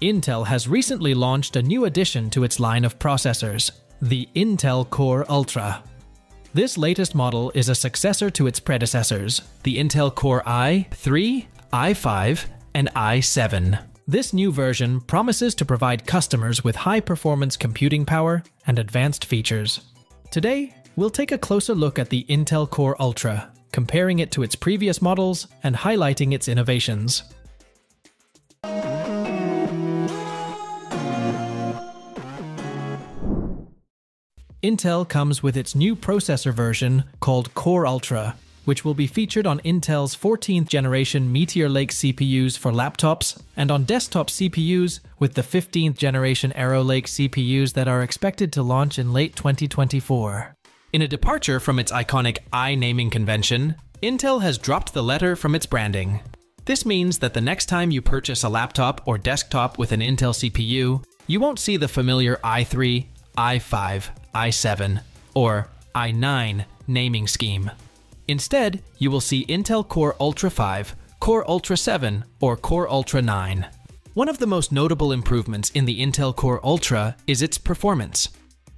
Intel has recently launched a new addition to its line of processors, the Intel Core Ultra. This latest model is a successor to its predecessors, the Intel Core i3, i5, and i7. This new version promises to provide customers with high performance computing power and advanced features. Today, we'll take a closer look at the Intel Core Ultra, comparing it to its previous models and highlighting its innovations. Intel comes with its new processor version called Core Ultra, which will be featured on Intel's 14th generation Meteor Lake CPUs for laptops and on desktop CPUs with the 15th generation Arrow Lake CPUs that are expected to launch in late 2024. In a departure from its iconic i naming convention, Intel has dropped the letter from its branding. This means that the next time you purchase a laptop or desktop with an Intel CPU, you won't see the familiar i3, i5, i7, or i9 naming scheme. Instead, you will see Intel Core Ultra 5, Core Ultra 7, or Core Ultra 9. One of the most notable improvements in the Intel Core Ultra is its performance.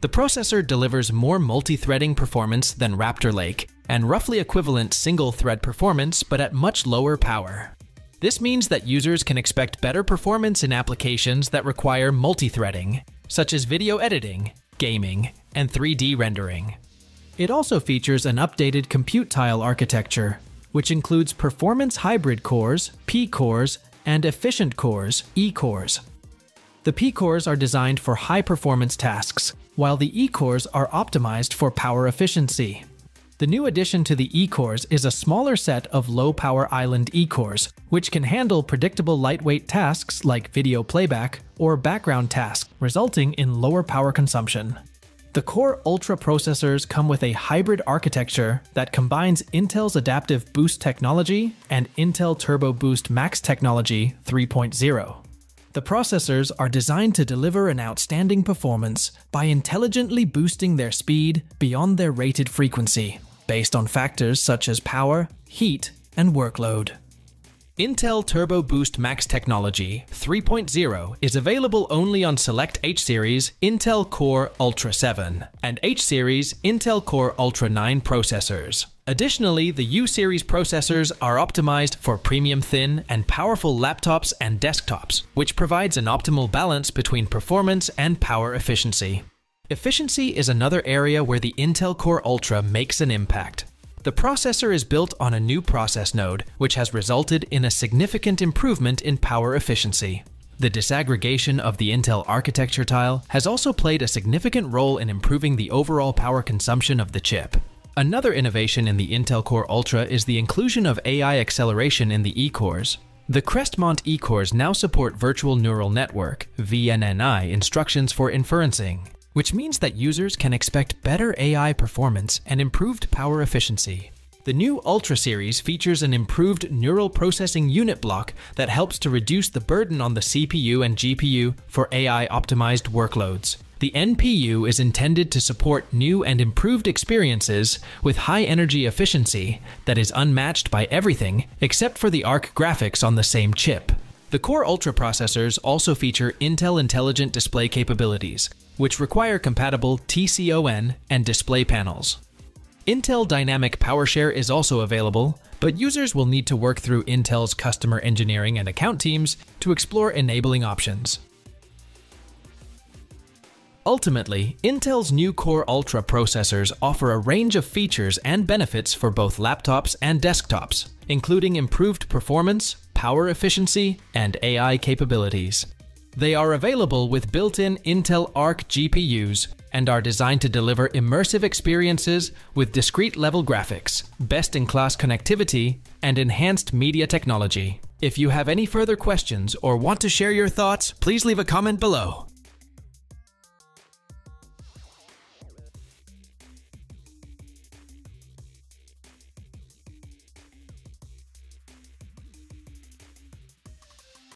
The processor delivers more multi-threading performance than Raptor Lake, and roughly equivalent single-thread performance but at much lower power. This means that users can expect better performance in applications that require multi-threading, such as video editing, gaming, and 3D rendering. It also features an updated compute tile architecture, which includes performance hybrid cores, P cores, and efficient cores, E cores. The P cores are designed for high performance tasks, while the E cores are optimized for power efficiency. The new addition to the E cores is a smaller set of low power island E cores, which can handle predictable lightweight tasks like video playback or background tasks, resulting in lower power consumption. The Core Ultra processors come with a hybrid architecture that combines Intel's Adaptive Boost technology and Intel Turbo Boost Max technology 3.0. The processors are designed to deliver an outstanding performance by intelligently boosting their speed beyond their rated frequency, based on factors such as power, heat, and workload. Intel Turbo Boost Max technology 3.0 is available only on select H-series Intel Core Ultra 7 and H-series Intel Core Ultra 9 processors. Additionally, the U-series processors are optimized for premium thin and powerful laptops and desktops, which provides an optimal balance between performance and power efficiency. Efficiency is another area where the Intel Core Ultra makes an impact. The processor is built on a new process node, which has resulted in a significant improvement in power efficiency. The disaggregation of the Intel architecture tile has also played a significant role in improving the overall power consumption of the chip. Another innovation in the Intel Core Ultra is the inclusion of AI acceleration in the E-cores. The Crestmont E-cores now support Virtual Neural Network VNNI instructions for inferencing which means that users can expect better AI performance and improved power efficiency. The new Ultra series features an improved neural processing unit block that helps to reduce the burden on the CPU and GPU for AI optimized workloads. The NPU is intended to support new and improved experiences with high energy efficiency that is unmatched by everything except for the ARC graphics on the same chip. The Core Ultra processors also feature Intel Intelligent Display capabilities, which require compatible TCON and display panels. Intel Dynamic PowerShare is also available, but users will need to work through Intel's customer engineering and account teams to explore enabling options. Ultimately, Intel's new Core Ultra processors offer a range of features and benefits for both laptops and desktops, including improved performance, power efficiency, and AI capabilities. They are available with built-in Intel Arc GPUs and are designed to deliver immersive experiences with discrete level graphics, best-in-class connectivity, and enhanced media technology. If you have any further questions or want to share your thoughts, please leave a comment below.